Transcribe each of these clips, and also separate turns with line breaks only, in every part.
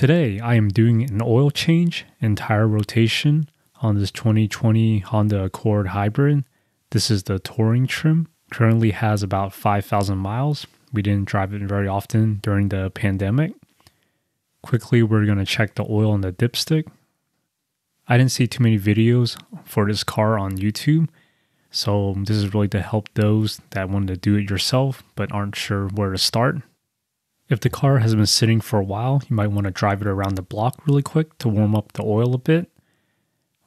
Today, I am doing an oil change and tire rotation on this 2020 Honda Accord Hybrid. This is the Touring trim. Currently has about 5,000 miles. We didn't drive it very often during the pandemic. Quickly, we're going to check the oil in the dipstick. I didn't see too many videos for this car on YouTube, so this is really to help those that want to do it yourself but aren't sure where to start. If the car has been sitting for a while, you might want to drive it around the block really quick to warm up the oil a bit.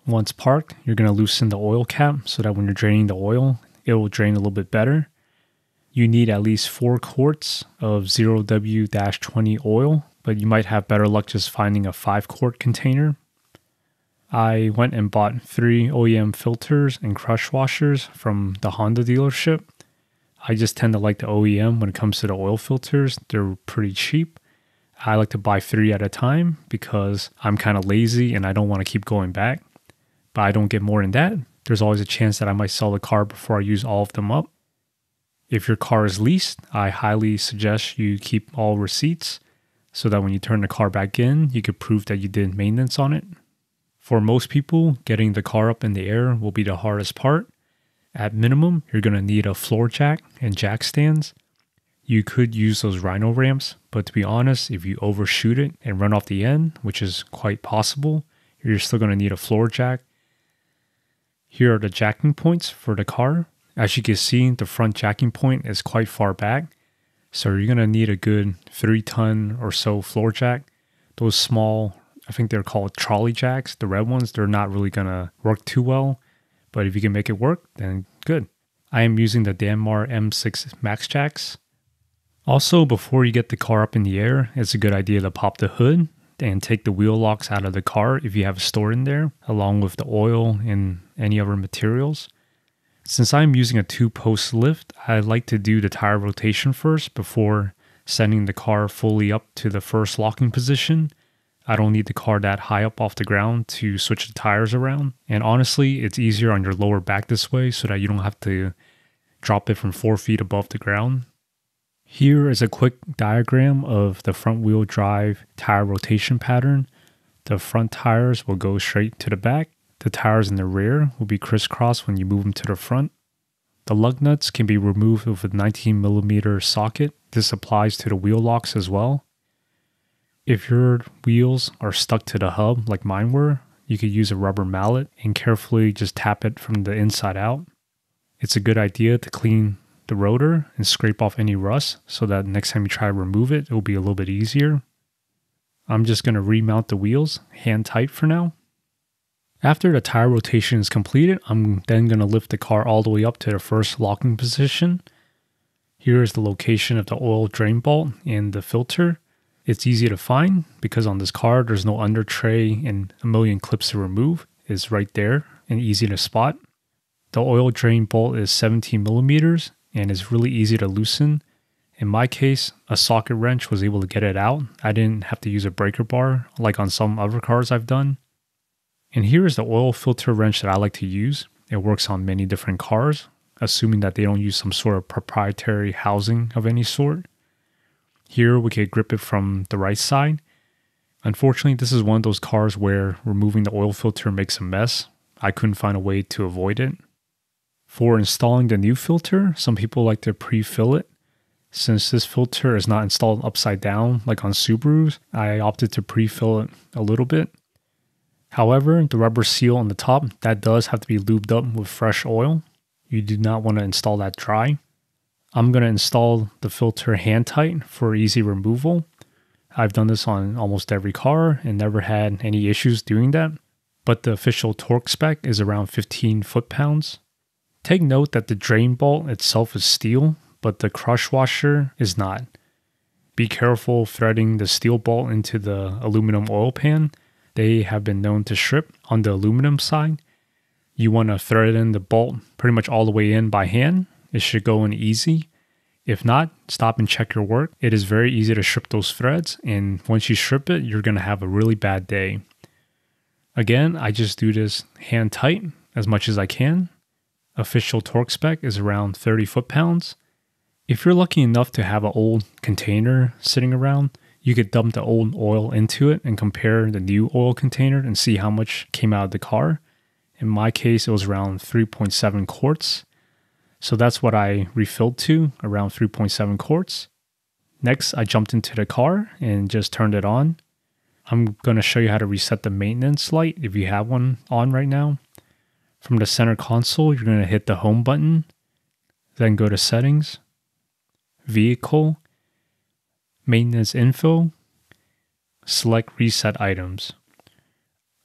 Once parked, you're going to loosen the oil cap so that when you're draining the oil, it will drain a little bit better. You need at least 4 quarts of 0W 20 oil, but you might have better luck just finding a 5 quart container. I went and bought three OEM filters and crush washers from the Honda dealership. I just tend to like the OEM when it comes to the oil filters, they're pretty cheap. I like to buy three at a time because I'm kind of lazy and I don't want to keep going back. But I don't get more than that. There's always a chance that I might sell the car before I use all of them up. If your car is leased, I highly suggest you keep all receipts so that when you turn the car back in, you could prove that you did maintenance on it. For most people, getting the car up in the air will be the hardest part. At minimum, you're going to need a floor jack and jack stands. You could use those Rhino ramps, but to be honest, if you overshoot it and run off the end, which is quite possible, you're still going to need a floor jack. Here are the jacking points for the car. As you can see, the front jacking point is quite far back. So you're going to need a good three ton or so floor jack. Those small, I think they're called trolley jacks, the red ones, they're not really going to work too well. But if you can make it work, then good. I am using the Dannmar M6 MaxJax. Also, before you get the car up in the air, it's a good idea to pop the hood and take the wheel locks out of the car if you have stored in there, along with the oil and any other materials. Since I'm using a two post lift, I like to do the tire rotation first before sending the car fully up to the first locking position. I don't need the car that high up off the ground to switch the tires around. And honestly, it's easier on your lower back this way so that you don't have to drop it from four feet above the ground. Here is a quick diagram of the front wheel drive tire rotation pattern. The front tires will go straight to the back the tires in the rear will be crisscrossed when you move them to the front. The lug nuts can be removed with a 19mm socket. This applies to the wheel locks as well. If your wheels are stuck to the hub like mine were, you could use a rubber mallet and carefully just tap it from the inside out. It's a good idea to clean the rotor and scrape off any rust so that next time you try to remove it, it will be a little bit easier. I'm just going to remount the wheels hand tight for now. After the tire rotation is completed, I'm then going to lift the car all the way up to the first locking position. Here is the location of the oil drain bolt and the filter. It's easy to find because on this car there's no under tray and a million clips to remove. It's right there and easy to spot. The oil drain bolt is 17 millimeters and is really easy to loosen. In my case, a socket wrench was able to get it out. I didn't have to use a breaker bar like on some other cars I've done. And here is the oil filter wrench that I like to use. It works on many different cars, assuming that they don't use some sort of proprietary housing of any sort. Here we can grip it from the right side. Unfortunately, this is one of those cars where removing the oil filter makes a mess. I couldn't find a way to avoid it. For installing the new filter, some people like to pre-fill it. Since this filter is not installed upside down like on Subarus, I opted to pre-fill it a little bit. However, the rubber seal on the top, that does have to be lubed up with fresh oil. You do not want to install that dry. I'm going to install the filter hand tight for easy removal. I've done this on almost every car and never had any issues doing that, but the official torque spec is around 15 foot pounds. Take note that the drain bolt itself is steel, but the crush washer is not. Be careful threading the steel bolt into the aluminum oil pan they have been known to strip on the aluminum side. You want to thread in the bolt pretty much all the way in by hand. It should go in easy. If not, stop and check your work. It is very easy to strip those threads, and once you strip it, you're going to have a really bad day. Again, I just do this hand tight as much as I can. Official torque spec is around 30 foot pounds. If you're lucky enough to have an old container sitting around, you could dump the old oil into it and compare the new oil container and see how much came out of the car. In my case, it was around 3.7 quarts. So that's what I refilled to, around 3.7 quarts. Next, I jumped into the car and just turned it on. I'm going to show you how to reset the maintenance light if you have one on right now. From the center console, you're going to hit the home button, then go to settings, vehicle, maintenance info, select reset items.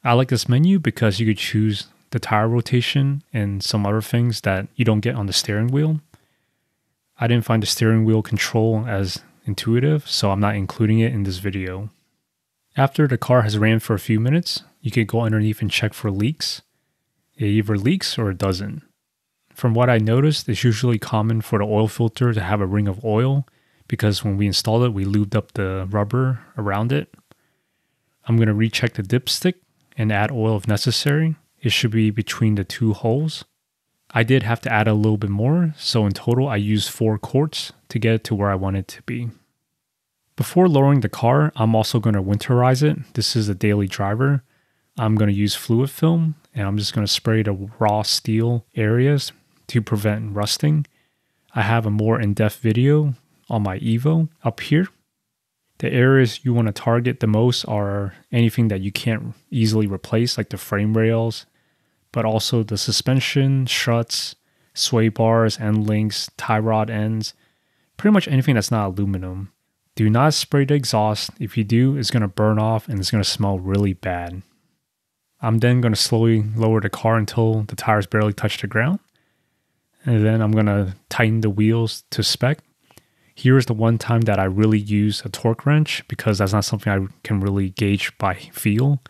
I like this menu because you could choose the tire rotation and some other things that you don't get on the steering wheel. I didn't find the steering wheel control as intuitive, so I'm not including it in this video. After the car has ran for a few minutes, you can go underneath and check for leaks. It either leaks or it doesn't. From what I noticed, it's usually common for the oil filter to have a ring of oil because when we installed it, we lubed up the rubber around it. I'm going to recheck the dipstick and add oil if necessary. It should be between the two holes. I did have to add a little bit more, so in total I used 4 quarts to get it to where I want it to be. Before lowering the car, I'm also going to winterize it. This is a daily driver. I'm going to use fluid film and I'm just going to spray the raw steel areas to prevent rusting. I have a more in-depth video on my Evo up here. The areas you want to target the most are anything that you can't easily replace, like the frame rails, but also the suspension, struts, sway bars, end links, tie rod ends, pretty much anything that's not aluminum. Do not spray the exhaust. If you do, it's going to burn off and it's going to smell really bad. I'm then going to slowly lower the car until the tires barely touch the ground. And then I'm going to tighten the wheels to spec. Here's the one time that I really use a torque wrench because that's not something I can really gauge by feel.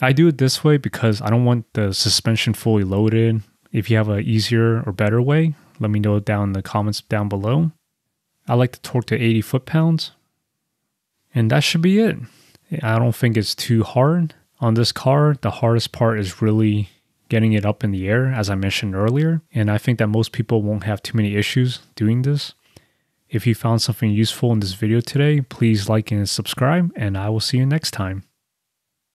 I do it this way because I don't want the suspension fully loaded. If you have an easier or better way, let me know down in the comments down below. I like to torque to 80 foot pounds. And that should be it. I don't think it's too hard. On this car, the hardest part is really getting it up in the air, as I mentioned earlier. And I think that most people won't have too many issues doing this. If you found something useful in this video today, please like and subscribe, and I will see you next time.